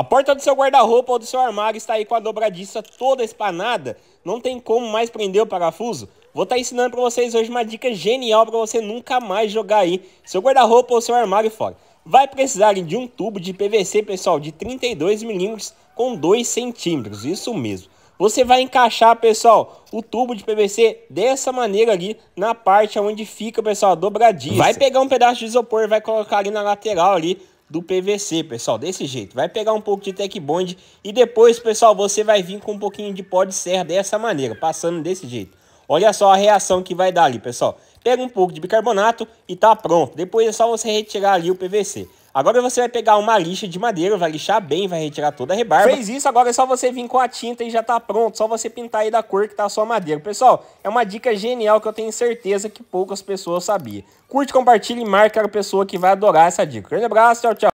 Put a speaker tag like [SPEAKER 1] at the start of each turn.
[SPEAKER 1] A porta do seu guarda-roupa ou do seu armário está aí com a dobradiça toda espanada. Não tem como mais prender o parafuso? Vou estar tá ensinando para vocês hoje uma dica genial para você nunca mais jogar aí seu guarda-roupa ou seu armário fora. Vai precisar de um tubo de PVC, pessoal, de 32 milímetros com 2 centímetros, isso mesmo. Você vai encaixar, pessoal, o tubo de PVC dessa maneira ali na parte onde fica, pessoal, a dobradiça. Vai pegar um pedaço de isopor, vai colocar ali na lateral ali do PVC, pessoal, desse jeito. Vai pegar um pouco de Tech Bond e depois, pessoal, você vai vir com um pouquinho de pó de serra dessa maneira, passando desse jeito. Olha só a reação que vai dar ali, pessoal. Pega um pouco de bicarbonato e tá pronto. Depois é só você retirar ali o PVC. Agora você vai pegar uma lixa de madeira, vai lixar bem, vai retirar toda a rebarba. Fez isso, agora é só você vir com a tinta e já tá pronto. Só você pintar aí da cor que tá a sua madeira. Pessoal, é uma dica genial que eu tenho certeza que poucas pessoas sabiam. Curte, compartilhe e marque a pessoa que vai adorar essa dica. Grande abraço, tchau, tchau.